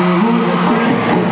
Tudo é